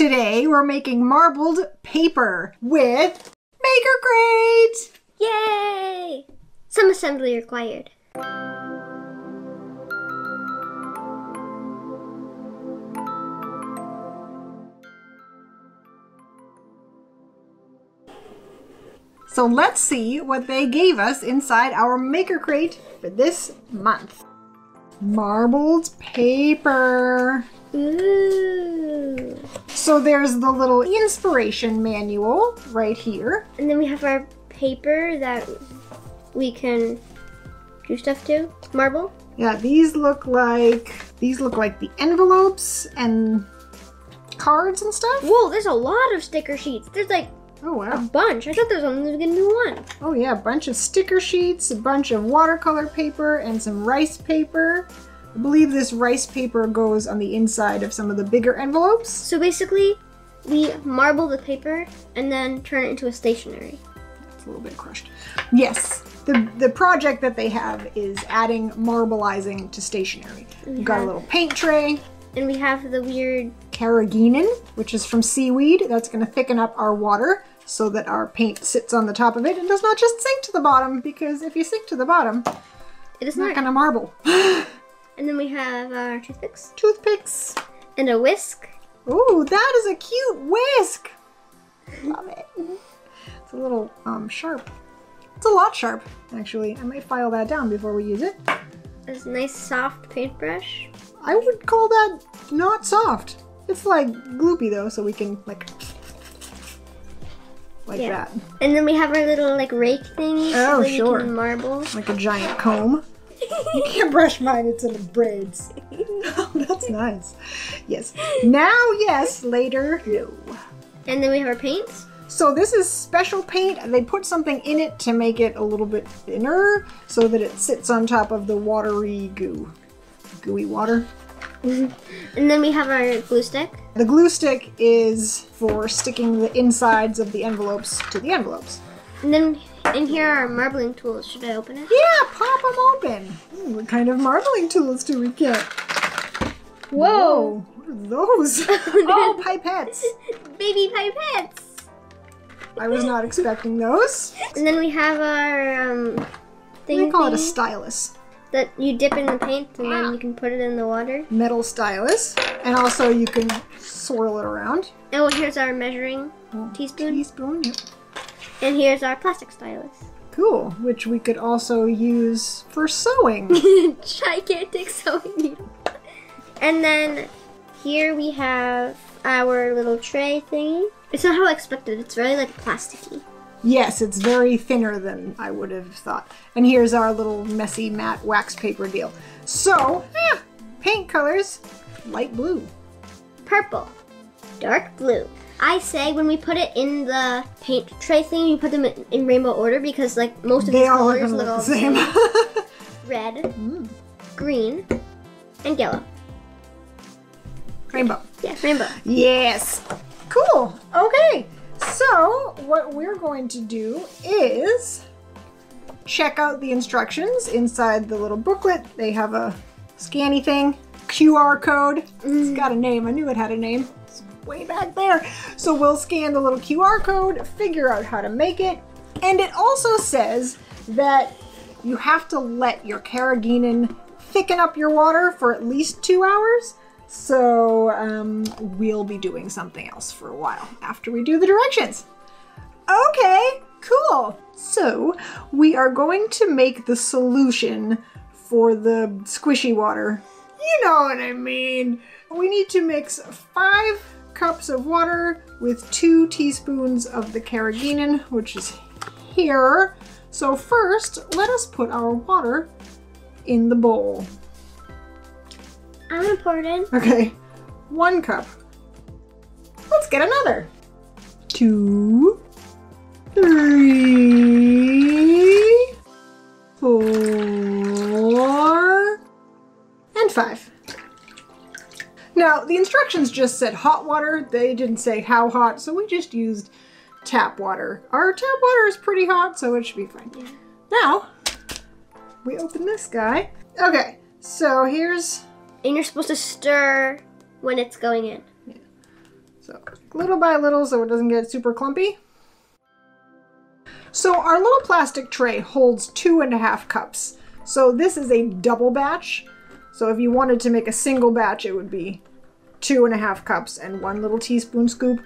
Today we're making marbled paper with Maker Crate! Yay! Some assembly required. So let's see what they gave us inside our Maker Crate for this month. Marbled paper. Ooh. So there's the little inspiration manual right here. And then we have our paper that we can do stuff to. Marble. Yeah, these look like these look like the envelopes and cards and stuff. Whoa, there's a lot of sticker sheets. There's like Oh wow. a bunch. I thought there was only gonna be one. Oh yeah, a bunch of sticker sheets, a bunch of watercolor paper, and some rice paper. I believe this rice paper goes on the inside of some of the bigger envelopes. So basically, we marble the paper and then turn it into a stationery. It's a little bit crushed. Yes, the the project that they have is adding marbleizing to stationery. We've got a little paint tray, And we have the weird. carrageenan, which is from seaweed. That's going to thicken up our water so that our paint sits on the top of it and does not just sink to the bottom. Because if you sink to the bottom, It is not. going to marble. And then we have our toothpicks Toothpicks. and a whisk. Ooh, that is a cute whisk. Love it. It's a little um, sharp. It's a lot sharp, actually. I might file that down before we use it. This nice soft paintbrush. I would call that not soft. It's like gloopy though, so we can like like Yeah. that, And then we have our little like rake thingy. Oh, so sure. Marble. like a giant comb. You can't brush mine; it's in the braids. Oh, that's nice. Yes. Now, yes. Later, no. And then we have our paints. So this is special paint. They put something in it to make it a little bit thinner so that it sits on top of the watery goo. Gooey water. And then we have our glue stick. The glue stick is for sticking the insides of the envelopes to the envelopes. And then in here are our marbling tools. Should I open it? Yeah, pop them open. Ooh, what kind of marbling tools do we get? Whoa! What are those? oh, pipettes. Baby pipettes! I was not expecting those. And then we have our um thing We call it a stylus. that you dip in the paint and then you can put it in the water. Metal stylus. And also you can swirl it around. Oh, here's our measuring teaspoon. Teaspoon. Yep. And here's our plastic stylus. Cool. Which we could also use for sewing. Gigantic sewing needle. And then here we have our little tray thingy. It's not how I expected. It's very like plasticky. yes, it's very thinner than I would have thought. And here's our little messy matte wax paper deal. So, eh, paint colors, light blue. Purple, dark blue. I say when we put it in the paint tray thing, you put them in, in rainbow order because like most of They these colors look look all the same. Red, mm. green, and yellow. Rainbow. Yeah, rainbow. Yes. Cool. Okay. So, what we're going to do is check out the instructions inside the little booklet. They have a scanny thing, QR code. It's mm. got a name. I knew it had a name. Way back there. So, we'll scan the little QR code, figure out how to make it. And it also says that you have to let your carrageenan thicken up your water for at least two hours. So um, we'll be doing something else for a while after we do the directions. Okay, cool. So we are going to make the solution for the squishy water. You know what I mean. We need to mix five cups of water with two teaspoons of the carrageenan, which is here. So first, let us put our water in the bowl. I'm gonna pour it in. Okay, one cup. Let's get another. Two, three, four, and five. Now, the instructions just said hot water. They didn't say how hot, so we just used tap water. Our tap water is pretty hot, so it should be fine. Now, we open this guy. Okay, so here's And you're supposed to stir when it's going in. So So little by little so it doesn't get super clumpy. So our little plastic tray holds two and a half cups. So this is a double batch. So if you wanted to make a single batch, it would be two and a half cups and one little teaspoon scoop.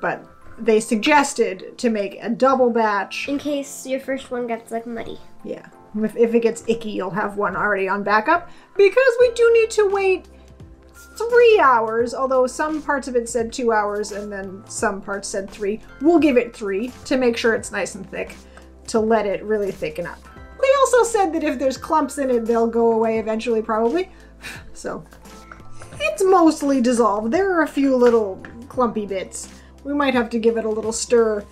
But they suggested to make a double batch. In case your first one gets like muddy. Yeah. If, if it gets icky, you'll have one already on backup. Because we do need to wait three hours, although some parts of it said two hours and then some parts said three. We'll give it three to make sure it's nice and thick to let it really thicken up. They also said that if there's clumps in it, they'll go away eventually, probably. So it's mostly dissolved. There are a few little clumpy bits. We might have to give it a little stir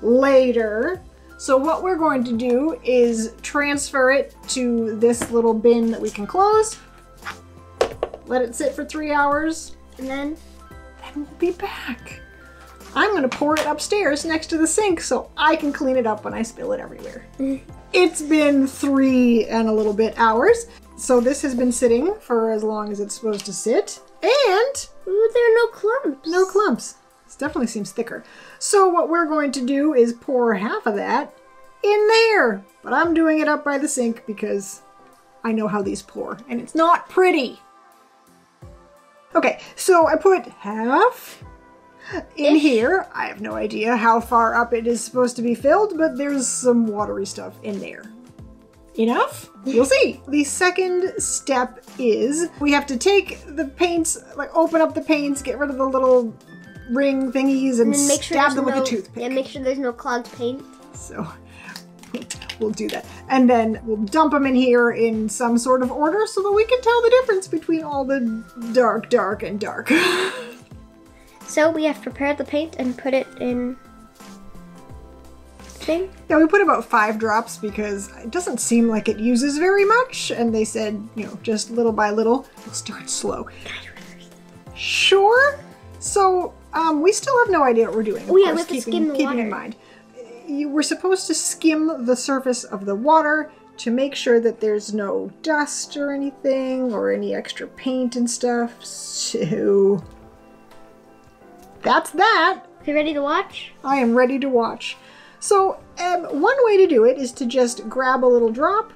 later. So what we're going to do is transfer it to this little bin that we can close. Let it sit for three hours, And then and we'll be back. I'm gonna pour it upstairs next to the sink so I can clean it up when I spill it everywhere. Mm. it's been three and a little bit hours, so this has been sitting for as long as it's supposed to sit, and ooh, there are no clumps. no clumps. This definitely seems thicker. So what we're going to do is pour half of that in there, but I'm doing it up by the sink because I know how these pour, and it's not pretty. Okay, so I put half in Ish. here. I have no idea how far up it is supposed to be filled, but there's some watery stuff in there. Enough? You'll see. The second step is we have to take the paints, like open up the paints, get rid of the little ring thingies, and, And make sure stab them no, with a toothpick. Yeah, make sure there's no clogged paint. So we'll do that. And then we'll dump them in here in some sort of order so that we can tell the difference between all the dark, dark, and dark. So we have prepared the paint and put it in thing. yeah, we put about five drops because it doesn't seem like it uses very much. And they said, you know, just little by little, we'll start slow. Sure. So um, we still have no idea what we're doing. Oh, yeah, we course, have to keeping, skim the keeping water. in mind. You were supposed to skim the surface of the water to make sure that there's no dust or anything or any extra paint and stuff. So that's that. You ready to watch? I am ready to watch. So, um, one way to do it is to just grab a little drop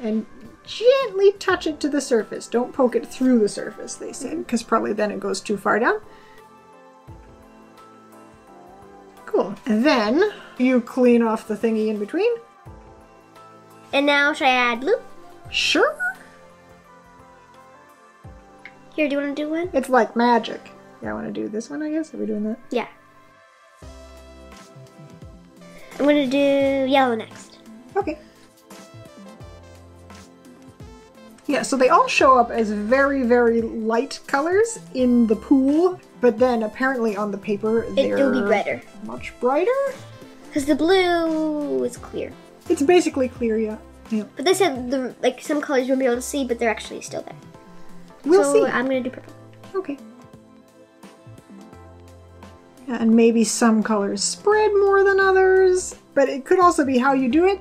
and gently touch it to the surface. Don't poke it through the surface, they said, because probably then it goes too far down. Cool. And then you clean off the thingy in between. And now should I add blue? Sure. Here, do you want to do one? It's like magic. Yeah, I want to do this one, I guess. Are we doing that? Yeah. I'm gonna do yellow next. Okay. Yeah, so they all show up as very, very light colors in the pool, but then apparently on the paper they're it'll be redder. much brighter. Because the blue is clear. It's basically clear, yeah. Yeah. But they said the like some colors you won't be able to see, but they're actually still there. We'll so see. I'm gonna do purple. Okay. And maybe some colors spread more than others, but it could also be how you do it.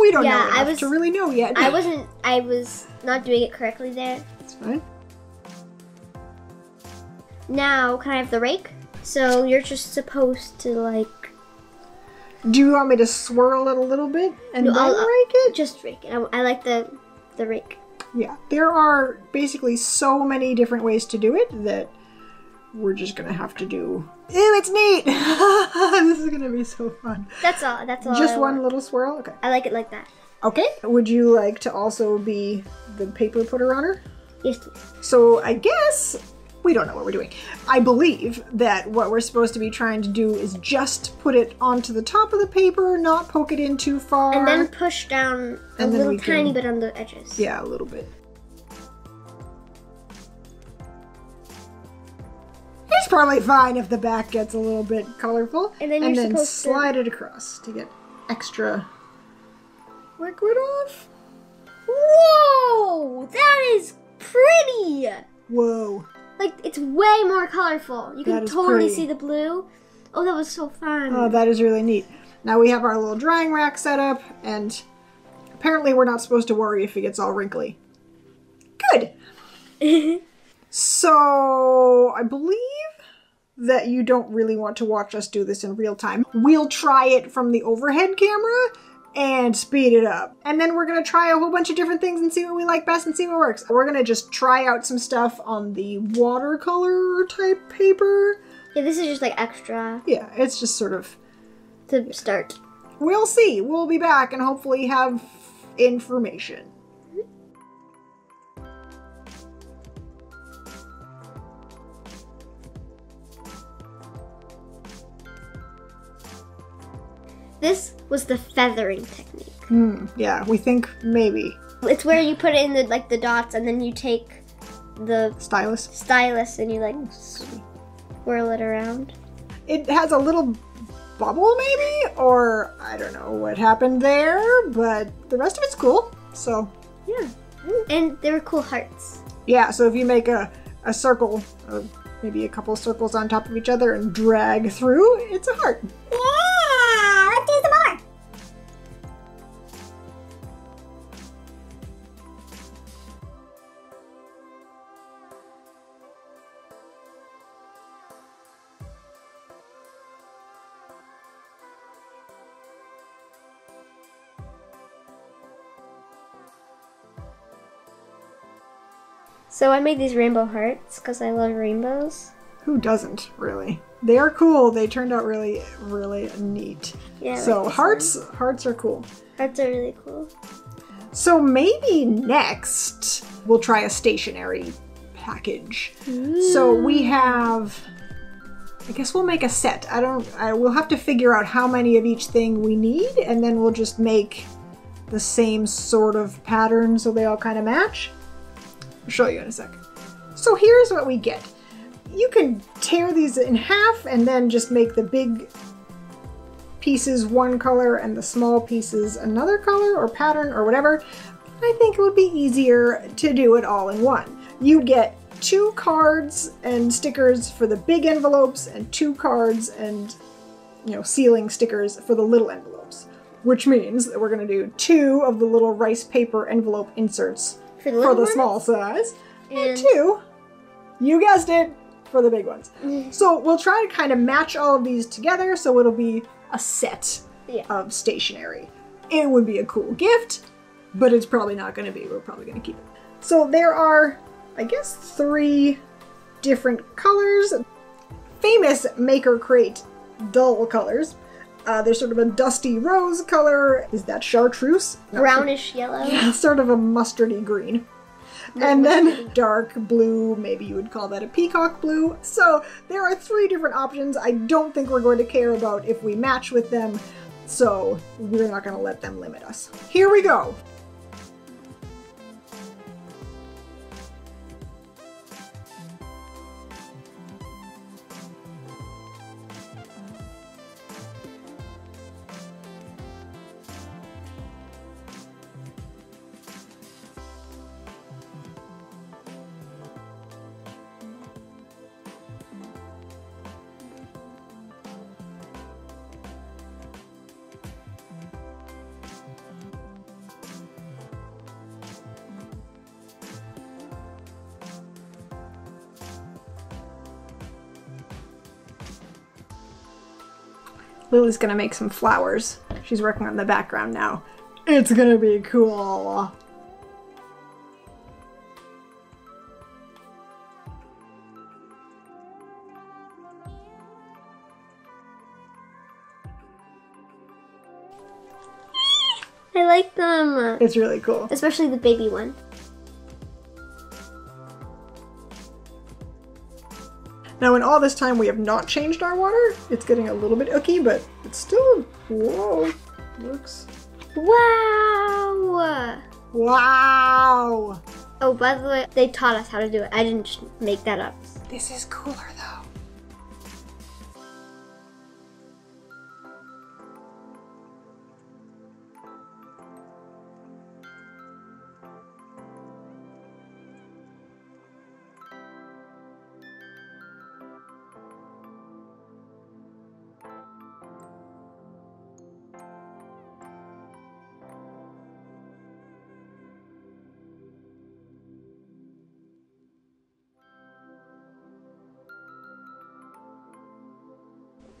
We don't Yeah, know I enough was- to really know yet. I wasn't. I was not doing it correctly there. That's fine. Now can I have the rake? So you're just supposed to like Do you want me to swirl it a little bit and No, then I'll- rake it? just rake it. I, I like the the rake. Yeah, there are basically so many different ways to do it that we're just gonna have to do. Ew, it's neat! this is gonna be so fun. That's all. That's all. Just I one want. little swirl? Okay. I like it like that. Okay. Would you like to also be the paper putter on her? Yes, please. So I guess we don't know what we're doing. I believe that what we're supposed to be trying to do is just put it onto the top of the paper, not poke it in too far. And then push down a And little we can- tiny bit on the edges. Yeah, a little bit. Probably fine if the back gets a little bit colorful. And then then supposed to- slide it across to get extra liquid off. Whoa! That is pretty. Whoa. Like it's way more colorful. You can totally pretty. see the blue. Oh, that was so fun. Oh, that is really neat. Now we have our little drying rack set up, and apparently we're not supposed to worry if it gets all wrinkly. Good. So I believe that you don't really want to watch us do this in real time, we'll try it from the overhead camera and speed it up. And then we're gonna try a whole bunch of different things and see what we like best and see what works. We're gonna just try out some stuff on the watercolor type paper. Yeah, this is just like extra Yeah, it's just sort of, to start. we'll see. We'll be back and hopefully have information. This was the feathering technique. Hmm, yeah, we think maybe. It's where you put it in the like the dots and then you take the Stylus. stylus and you like swirl it around. It has a little bubble maybe, or I don't know what happened there, but the rest of it's cool. So Yeah. And there were cool hearts. yeah, so if you make a, a circle, maybe a couple circles on top of each other and drag through, it's a heart. So I made these rainbow hearts because I love rainbows. Who doesn't really? They are cool. They turned out really, really neat. Yeah. So like hearts, hearts are cool. Hearts are really cool. So maybe next we'll try a stationery package. So we mm. have. I guess we'll make a set. I don't. I, we'll have to figure out how many of each thing we need, and then we'll just make the same sort of pattern so they all kind of match. Show you in a sec. So here's what we get. You can tear these in half and then just make the big pieces one color and the small pieces another color or pattern or whatever. I think it would be easier to do it all in one. You get two cards and stickers for the big envelopes and two cards and you know sealing stickers for the little envelopes. Which means that we're going to do two of the little rice paper envelope inserts For the, for the small size and And- two, you guessed it, for the big ones. So we'll try to kind of match all of these together so it'll be a set Yeah. of stationery. It would be a cool gift, but it's probably not going to be. We're probably going to keep it. So there are, I guess, three different colors. Famous Maker Crate dull colors. Uh, there's sort of a dusty rose color. Is that chartreuse? Brownish yellow. yeah, sort of a mustardy green. And then dark blue, maybe you would call that a peacock blue. So there are three different options. I don't think we're going to care about if we match with them, so we're not going to let them limit us. Here we go. Lily's gonna make some flowers. She's working on the background now. It's gonna be cool. I like them. It's really cool. Especially the baby one. Now, in all this time, we have not changed our water. It's getting a little bit icky, but it's still whoa. Looks Wow! wow. Oh, by the way, they taught us how to do it. I didn't make that up. This is cooler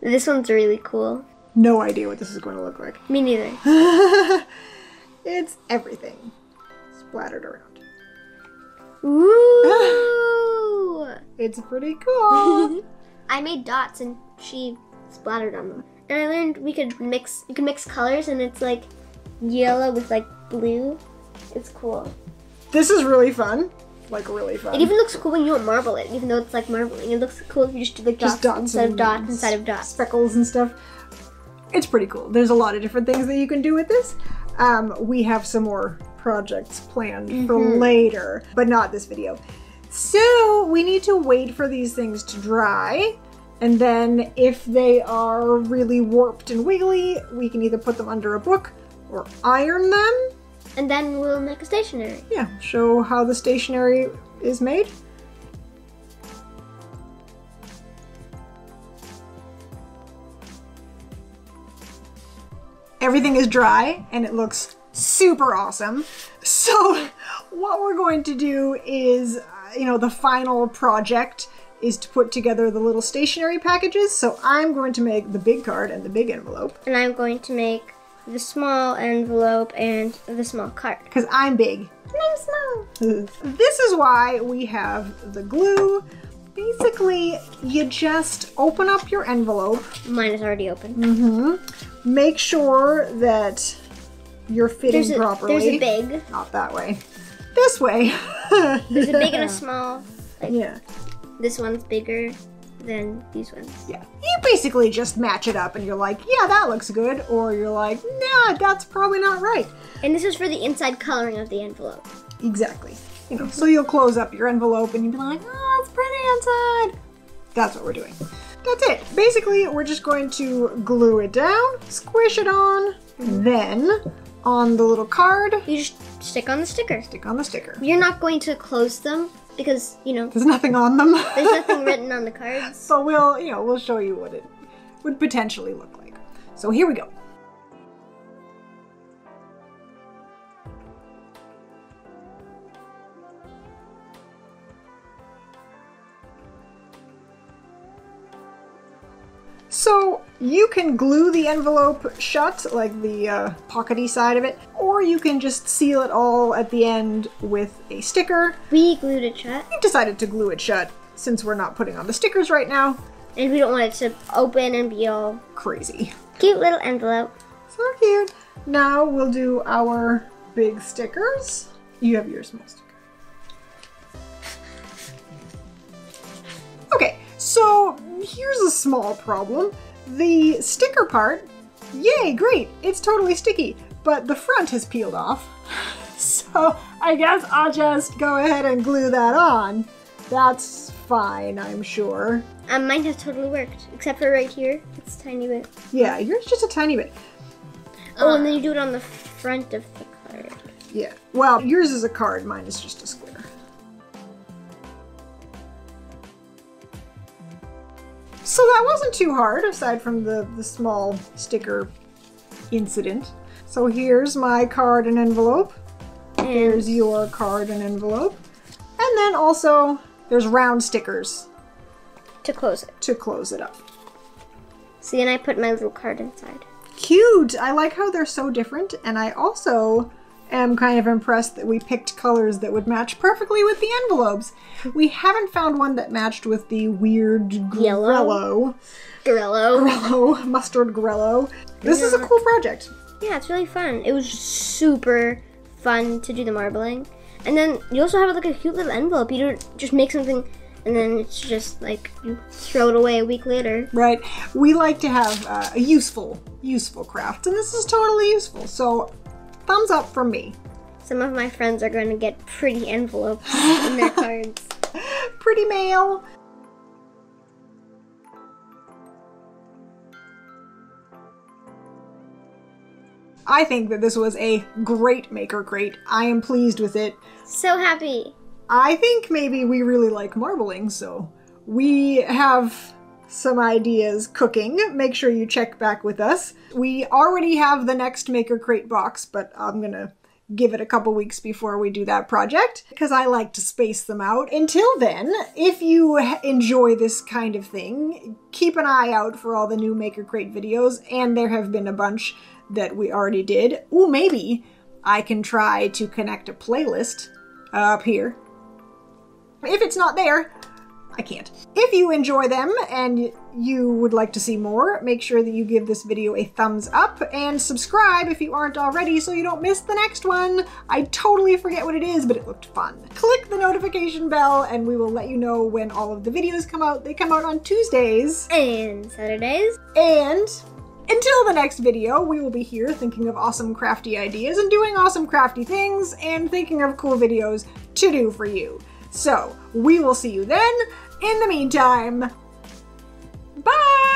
This one's really cool. No idea what this is going to look like. Me neither. it's everything splattered around. Ooh! It's pretty cool. I made dots and she splattered on them. And I learned we could mix you can mix colors and it's like yellow with like blue. It's cool. this is really fun. Like really fun. It even looks cool when you don't marble it, even though it's like marbling. It looks cool if you just do like dots, Just dots instead of dots inside of dots. speckles and stuff. It's pretty cool. There's a lot of different things that you can do with this. Um, we have some more projects planned for Mm-hmm. later, but not this video. So we need to wait for these things to dry. And then if they are really warped and wiggly, we can either put them under a book or iron them. And then we'll make a stationery. Yeah, show how the stationery is made. Everything is dry and it looks super awesome. So, what we're going to do is, uh, you know, the final project is to put together the little stationery packages. So, I'm going to make the big card and the big envelope And I'm going to make the small envelope and the small card. because I'm big And I'm small. This is why we have the glue. Basically, you just open up your envelope, Mine is already open. Mm-hmm. make sure that you're fitting There's a, properly. there's a big. Not that way. This way. There's a big and a small. Yeah. This one's bigger than these ones. Yeah. You basically just match it up and you're like, yeah, that looks good. Or you're like, nah, that's probably not right. And this is for the inside coloring of the envelope. Exactly. You know, so you'll close up your envelope and you'll be like, oh, it's pretty inside. That's what we're doing. That's it. Basically, we're just going to glue it down, squish it on, then on the little card, You just stick on the sticker. stick on the sticker. You're not going to close them because, you know, There's nothing on them. there's nothing written on the cards. so we'll, you know, we'll show you what it would potentially look like. So here we go. So you can glue the envelope shut, like the uh, pockety side of it, or you can just seal it all at the end with a sticker. We glued it shut, We decided to glue it shut since we're not putting on the stickers right now. and we don't want it to open and be all Crazy. cute little envelope. So cute. Now we'll do our big stickers. You have your small sticker. Okay, so here's a small problem. The sticker part, yay, great, it's totally sticky, but the front has peeled off. So I guess I'll just go ahead and glue that on. That's fine, I'm sure. Um, mine has totally worked, except for right here. It's a tiny bit. Yeah, yours just a tiny bit. Oh, and then you do it on the front of the card. Yeah. Well, yours is a card, mine is just a square. So that wasn't too hard, aside from the, the small sticker incident. So here's my card and envelope. Here's your card and envelope. And then also, there's round stickers to close it. to close it up. See, and I put my little card inside. Cute! I like how they're so different, and I also am kind of impressed that we picked colors that would match perfectly with the envelopes. We haven't found one that matched with the weird Yellow? grello, Gorello. grello, mustard grello. This is a cool project. Yeah, it's really fun. It was super fun to do the marbling. And then you also have like a cute little envelope. You don't just make something and then it's just like you throw it away a week later. Right? We like to have uh, a useful, useful craft, and this is totally useful. So, thumbs up from me. Some of my friends are going to get pretty envelopes in their cards. Pretty mail. I think that this was a great maker crate. I am pleased with it. So happy. I think maybe we really like marbling, so we have some ideas cooking. Make sure you check back with us. We already have the next Maker Crate box, but I'm gonna give it a couple weeks before we do that project because I like to space them out. Until then, if you enjoy this kind of thing, keep an eye out for all the new Maker Crate videos, and there have been a bunch that we already did. Ooh, maybe I can try to connect a playlist up here. If it's not there, I can't. If you enjoy them and you would like to see more, make sure that you give this video a thumbs up and subscribe if you aren't already so you don't miss the next one. I totally forget what it is, but it looked fun. Click the notification bell and we will let you know when all of the videos come out. They come out on Tuesdays. And Saturdays. And until the next video, we will be here thinking of awesome crafty ideas and doing awesome crafty things and thinking of cool videos to do for you. So, we will see you then. In the meantime, bye!